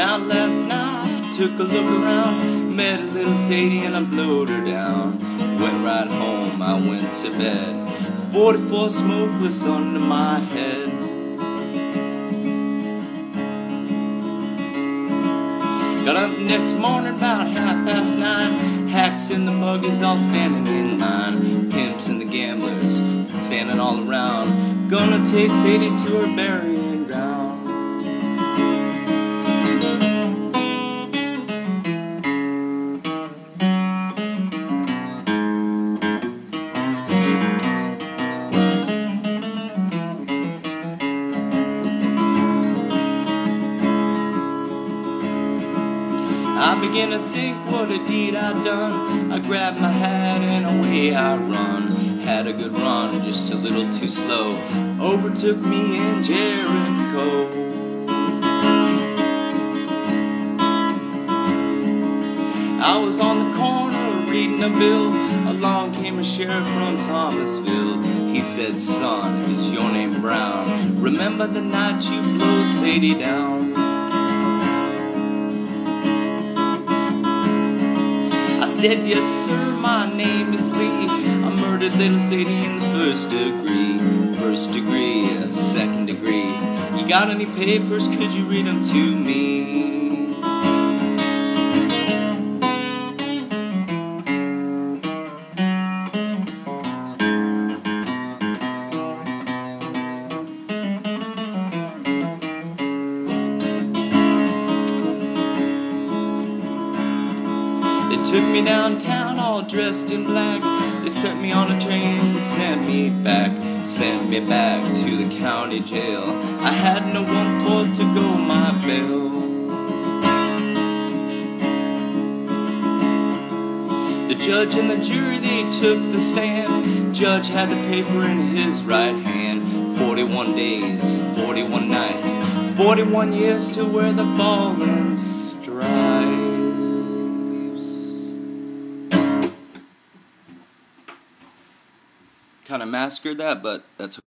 Went out last night, took a look around, met a little Sadie and I blowed her down. Went right home, I went to bed. 44 smokeless under my head. Got up next morning about half past nine. Hacks in the buggies all standing in line. Pimps and the gamblers standing all around. Gonna take Sadie to her burying I begin to think what a deed I've done. I grab my hat and away I run. Had a good run, just a little too slow. Overtook me in Jericho. I was on the corner reading a bill. Along came a sheriff from Thomasville. He said, Son, is your name Brown? Remember the night you blowed Sadie down? Said, Yes, sir, my name is Lee. I murdered little Sadie in the first degree. First degree, second degree. You got any papers? Could you read them to me? They took me downtown all dressed in black. They set me on a train sent me back, sent me back to the county jail. I had no one for to go my bail. The judge and the jury they took the stand. Judge had the paper in his right hand. 41 days, 41 nights, 41 years to wear the ball and kind of massacred that, but that's